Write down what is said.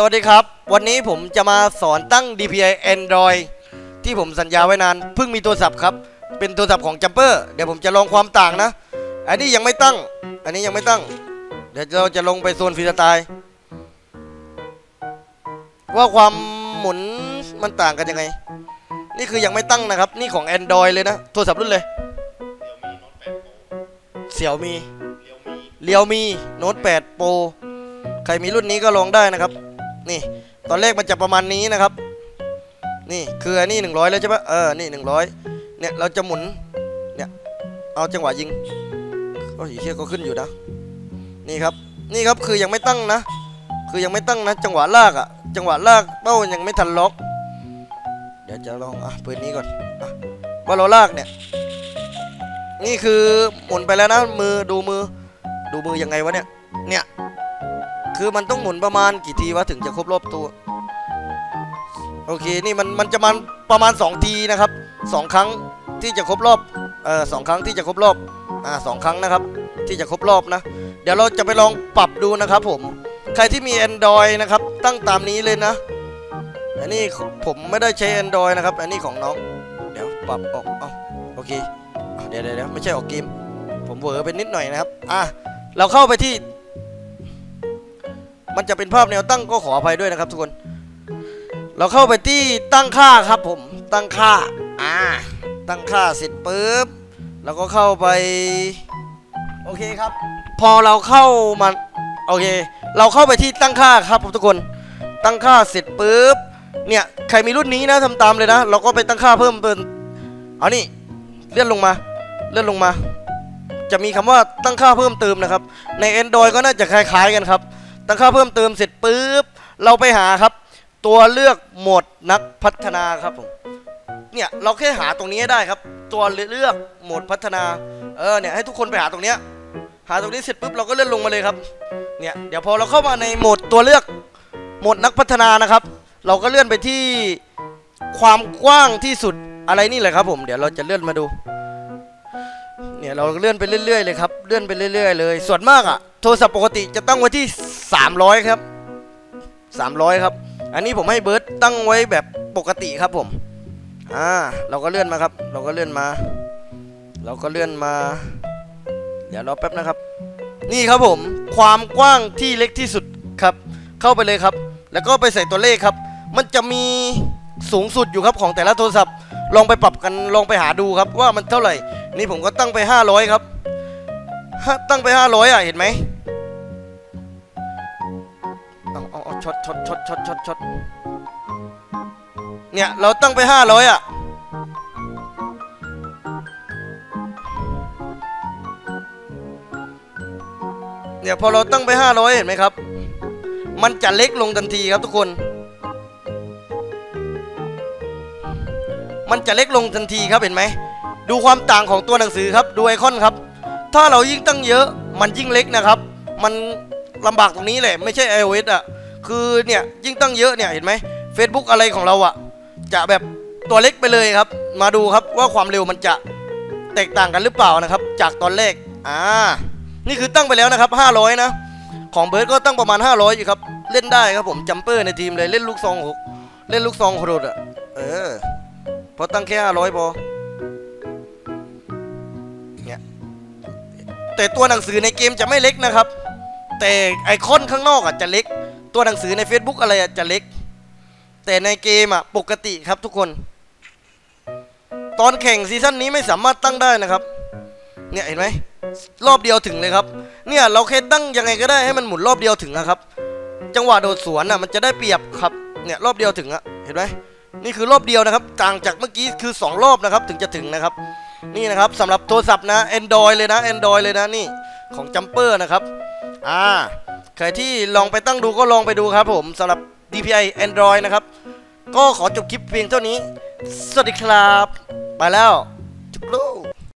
สวัสดีครับ วันนี้ผมจะมาสอนตั้ง DPI Android ที่ผมสัญญาไว้นานเพิ่งมีโทรศัพท์ครับ เป็นโทรศัพท์ของจัมเปอร์เดี๋ยวผมจะลองความต่างนะ อันนี้ยังไม่ตั้ง อันนี้ยังไม่ตั้ง เดี๋ยวเราจะลงไปโซนฟรีสไตล์ว่าความหมุนมันต่างกันยังไง นี่คือยังไม่ตั้งนะครับ นี่ของ Android เลยนะ โทรศัพท์รุ่นเลยเสี่ยวมีเลียวมีโน้ต8 Pro ใครมีรุ่นนี้ก็ลองได้นะครับ นี่ตอนแรกมันจะประมาณนี้นะครับ นี่คืออันนี้100 แล้วใช่ปะเออนี่100เนี่ยเราจะหมุนเนี่ยเอาจังหวะยิงโอ้ยเฮียก็ขึ้นอยู่นะนี่ครับนี่ครับคือยังไม่ตั้งนะ คือยังไม่ตั้งนะ จังหวะลากอะจังหวะลากเป้ายังไม่ทันล็อก เดี๋ยวจะลองอะปืนนี้ก่อนอว่าเราลากเนี่ยนี่คือหมุนไปแล้วนะมือดูมือ ดูมือยังไงวะเนี่ยเนี่ย คือมันต้องหมุนประมาณกี่ทีวะถึงจะครบรอบตัว โอเค นี่มันมันจะมันประมาณ2ทีนะครับ2ครั้งที่จะครบรอบ เอ่อสองครั้งที่จะครบรอบ อ่าสองครั้งนะครับ ที่จะครบรอบนะ เดี๋ยวเราจะไปลองปรับดูนะครับผม ใครที่มี Android นะครับ ตั้งตามนี้เลยนะ อันนี้ผมไม่ได้ใช้ Android นะครับ อันนี้ของน้อง เดี๋ยวปรับออกเอาโอเค เดี๋ยวเดี๋ยวเดี๋ยวไม่ใช่ออกเกม ผมเวอร์ไปนิดหน่อยนะครับ อะ เราเข้าไปที่ มันจะเป็นภาพแนวตั้งก็ขออภัยด้วยนะครับทุกคน เราเข้าไปที่ตั้งค่าครับผม ตั้งค่า อ่า ตั้งค่าเสร็จปุ๊บ แล้วก็เข้าไป โอเคครับ พอเราเข้ามาโอเค เราเข้าไปที่ตั้งค่าครับผมทุกคน ตั้งค่าเสร็จปุ๊บ เนี่ย ใครมีรุ่นนี้นะทำตามเลยนะ เราก็ไปตั้งค่าเพิ่มเป็นเอานี่ เลื่อนลงมา เลื่อนลงมา จะมีคำว่าตั้งค่าเพิ่มเติมนะครับ ใน Android ก็น่าจะคล้ายๆกันครับ ตั้งค่าเพิ่มเติมเสร็จปุ๊บเราไปหาครับ ตัวเลือกโหมดนักพัฒนาครับผมเนี่ยเราแค่หาตรงนี้ได้ครับ ตัวเลือกโหมดพัฒนาเออเนี่ยให้ทุกคนไปหาตรงเนี้ยหาตรงนี้เสร็จปุ๊บเราก็เลื่อนลงมาเลยครับเนี่ยเดี๋ยวพอเราเข้ามาในโหมดตัวเลือกโหมดนักพัฒนานะครับ เราก็เลื่อนไปที่ความกว้างที่สุดอะไรนี่แหละครับผมเดี๋ยวเราจะเลื่อนมาดูเนี่ยเราเลื่อนไปเรื่อยๆเลยครับ เลื่อนไปเรื่อย ๆ เลย ส่วนมากอะ โทรศัพท์ปกติจะตั้งไว้ที่ 300 ครับ 300 ครับ อันนี้ผมให้เบิร์ตตั้งไว้แบบปกติครับผม อ่า เราก็เลื่อนมาครับ เราก็เลื่อนมา เราก็เลื่อนมา เดี๋ยวรอแป๊บนะครับ นี่ครับผม ความกว้างที่เล็กที่สุดครับ เข้าไปเลยครับ แล้วก็ไปใส่ตัวเลขครับ มันจะมีสูงสุดอยู่ครับของแต่ละโทรศัพท์ ลองไปปรับกัน ลองไปหาดูครับว่ามันเท่าไหร่ นี่ผมก็ตั้งไป 500 ครับ ตั้งไป 500 อะ เห็นไหม ช็อตช็อตช็อตช็อตช็อตช็อตเนี่ย เราตั้งไป500อะ เนี่ย พอเราตั้งไป500เห็นไหมครับ มันจะเล็กลงทันทีครับทุกคน มันจะเล็กลงทันทีครับเห็นไหม ดูความต่างของตัวหนังสือครับ ดูไอคอนครับ ถ้าเรายิ่งตั้งเยอะ มันยิ่งเล็กนะครับ มันลำบากตรงนี้แหละ ไม่ใช่ iOS อะ คือเนี่ยยิ่งตั้งเยอะเนี่ยเห็นไหม Facebook อะไรของเราอะจะแบบตัวเล็กไปเลยครับ มาดูครับว่าความเร็วมันจะแตกต่างกันหรือเปล่านะครับ จากตอนแรกอ่านี่คือตั้งไปแล้วนะครับ 500 นะ ของเบิร์ดก็ตั้งประมาณ 500 อยู่ครับ เล่นได้ครับผมจัมเปอร์ในทีมเลยเล่นลูกซองหกเล่นลูกซองโครดอะเออพอตั้งแค่ 500พอเนี่ยแต่ตัวหนังสือในเกมจะไม่เล็กนะครับ แต่ไอคอนข้างนอกอะจะเล็ก ตัวหนังสือใน Facebook อะไรจะเล็ก แต่ในเกมอะปกติครับทุกคน ตอนแข่งซีซั่นนี้ไม่สามารถตั้งได้นะครับ เนี่ยเห็นไหมรอบเดียวถึงเลยครับ เนี่ยเราแค่ตั้งยังไงก็ได้ให้มันหมุนรอบเดียวถึงนะครับ จังหวะโดดสวนอะมันจะได้เปรียบครับ เนี่ยรอบเดียวถึงอะเห็นไหมนี่คือรอบเดียวนะครับ ต่างจากเมื่อกี้คือ 2 รอบนะครับ ถึงจะถึงนะครับ นี่นะครับสำหรับโทรศัพท์นะ Android เลยนะ Android เลยนะนี่ของจัมเปอร์นะครับ อ่า ใครที่ลองไปตั้งดูก็ลองไปดูครับผมสำหรับ DPI Android นะครับ ก็ขอจบคลิปเพียงเท่านี้ สวัสดีครับ ไปแล้ว